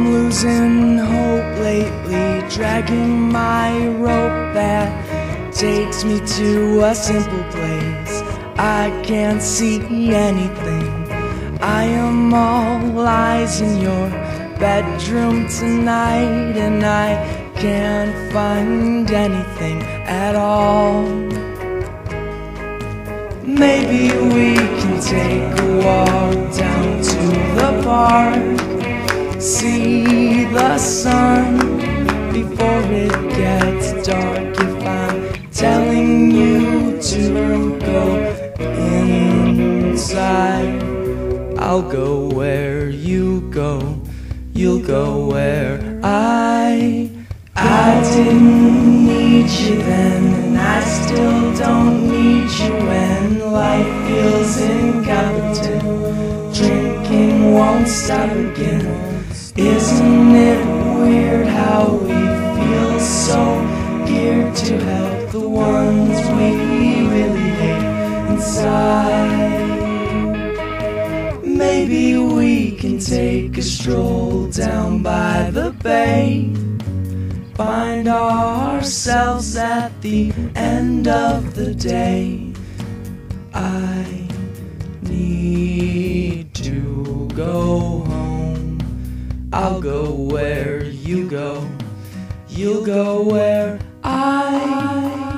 I'm losing hope lately, dragging my rope that takes me to a simple place. I can't see anything. I am all lies in your bedroom tonight, and I can't find anything at all. Maybe we can take a walk down to the park, see the sun before it gets dark. If I'm telling you to go inside, I'll go where you go, you'll go where I. I didn't need you then, and I still don't need you when life feels incompetent. Drinking won't stop again. Isn't it weird how we feel so geared to help the ones we really hate inside? Maybe we can take a stroll down by the bay. Find ourselves at the end of the day. I I'll go where you go. You'll go where I.